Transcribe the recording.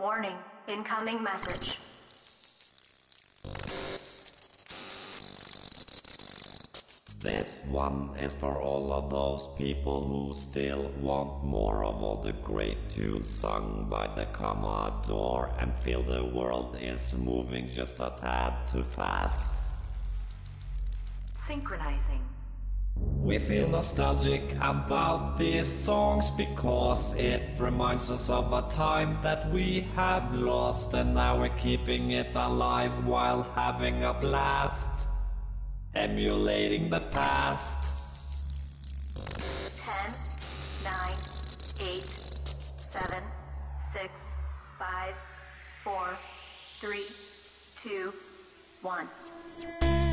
Warning, incoming message. This one is for all of those people who still want more of all the great tunes sung by the Commodore and feel the world is moving just a tad too fast. Synchronizing. We feel nostalgic about these songs because it reminds us of a time that we have lost and now we're keeping it alive while having a blast. Emulating the past. 10, 9, 8, 7, 6, 5, 4, 3, 2, 1.